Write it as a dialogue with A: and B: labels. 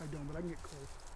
A: I don't, but I can get close.